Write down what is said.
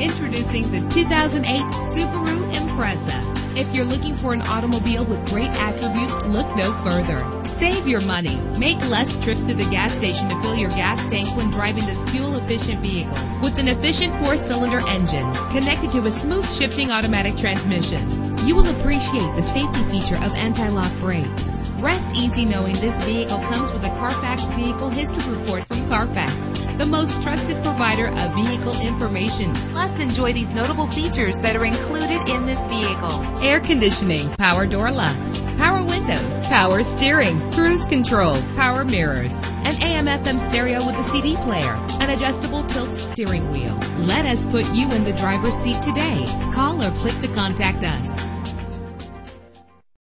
Introducing the 2008 Subaru Impreza. If you're looking for an automobile with great attributes, look no further. Save your money. Make less trips to the gas station to fill your gas tank when driving this fuel-efficient vehicle. With an efficient four-cylinder engine connected to a smooth shifting automatic transmission, you will appreciate the safety feature of anti-lock brakes. Rest easy knowing this vehicle comes with a Carfax Vehicle History Report from Carfax, the most trusted provider of vehicle information. Plus, enjoy these notable features that are included in this vehicle. Air conditioning, power door locks, power windows, power steering, cruise control, power mirrors, an AM FM stereo with a CD player, an adjustable tilt steering wheel. Let us put you in the driver's seat today. Call or click to contact us.